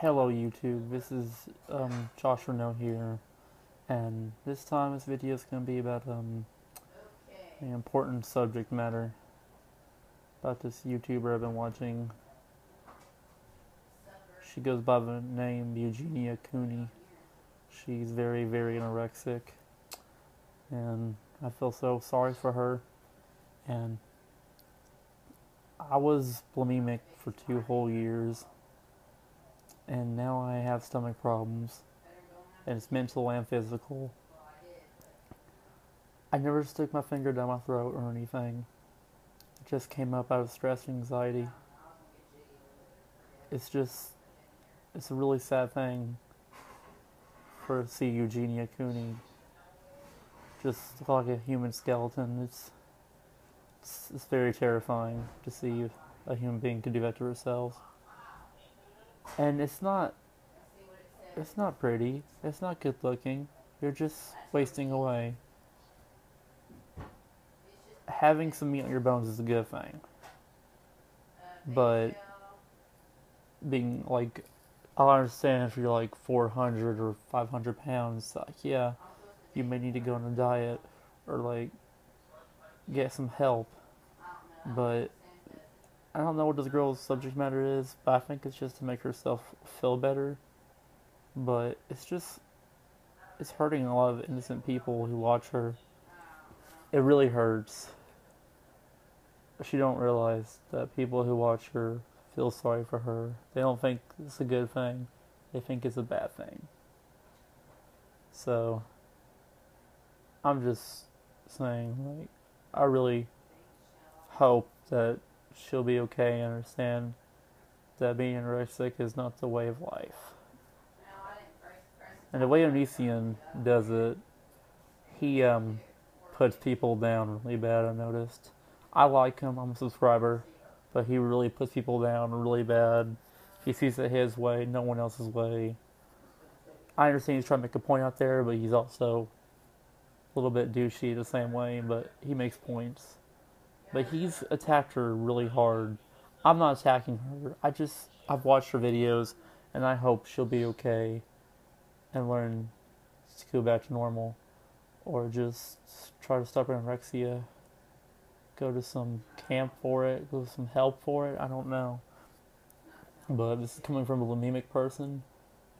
Hello YouTube, this is um, Josh Renault here, and this time this video is going to be about um, an important subject matter about this YouTuber I've been watching. She goes by the name Eugenia Cooney. She's very, very anorexic, and I feel so sorry for her. And I was bulimic for two whole years and now I have stomach problems, and it's mental and physical. I never stuck my finger down my throat or anything. It just came up out of stress and anxiety. It's just, it's a really sad thing for to see Eugenia Cooney just like a human skeleton. It's, it's, it's very terrifying to see a human being can do that to herself and it's not it's not pretty. It's not good looking. You're just wasting away. Having some meat on your bones is a good thing. But being like i understand if you're like 400 or 500 pounds like yeah you may need to go on a diet or like get some help. But I don't know what this girl's subject matter is, but I think it's just to make herself feel better. But it's just, it's hurting a lot of innocent people who watch her. It really hurts. She don't realize that people who watch her feel sorry for her. They don't think it's a good thing. They think it's a bad thing. So, I'm just saying, like, I really hope that she'll be okay and understand that being anorexic is not the way of life. And the way Onision does it, he um, puts people down really bad, I noticed. I like him, I'm a subscriber, but he really puts people down really bad. He sees it his way, no one else's way. I understand he's trying to make a point out there, but he's also a little bit douchey the same way, but he makes points. But he's attacked her really hard. I'm not attacking her. I just I've watched her videos and I hope she'll be okay and learn to go back to normal or just try to stop anorexia. Go to some camp for it, go to some help for it. I don't know. But this is coming from a bulimic person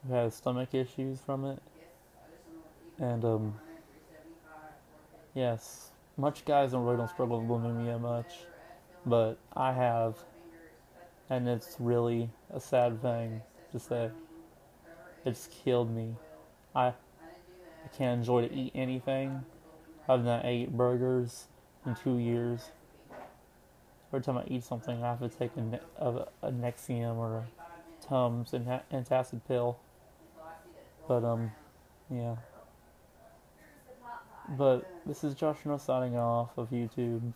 who has stomach issues from it. And um yes, much guys don't really don't struggle with bulimia much, but I have, and it's really a sad thing to say. It's killed me. I I can't enjoy to eat anything. I've not ate burgers in two years. Every time I eat something, I have to take a, a, a Nexium or a Tums and antacid pill. But um, yeah. But this is Josh Renault signing off of YouTube,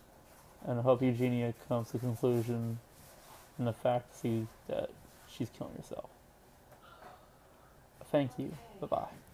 and I hope Eugenia comes to conclusion in the fact see that she's killing herself. Thank you. Bye bye.